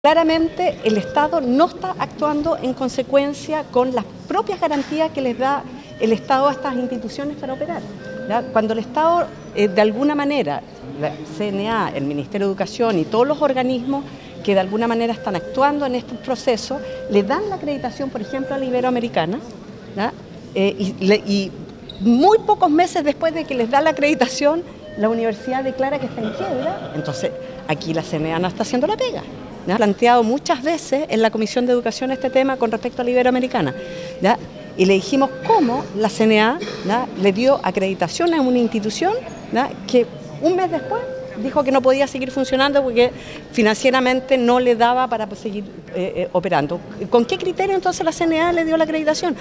Claramente el Estado no está actuando en consecuencia con las propias garantías que les da el Estado a estas instituciones para operar. Cuando el Estado, eh, de alguna manera, la CNA, el Ministerio de Educación y todos los organismos que de alguna manera están actuando en estos procesos, le dan la acreditación, por ejemplo, a la Iberoamericana, eh, y, muy pocos meses después de que les da la acreditación, la universidad declara que está en quiebra, entonces aquí la CNA no está haciendo la pega. Ha planteado muchas veces en la Comisión de Educación este tema con respecto a la Iberoamericana. Y le dijimos cómo la CNA le dio acreditación a una institución que un mes después dijo que no podía seguir funcionando porque financieramente no le daba para seguir eh, eh, operando. ¿Con qué criterio entonces la CNA le dio la acreditación?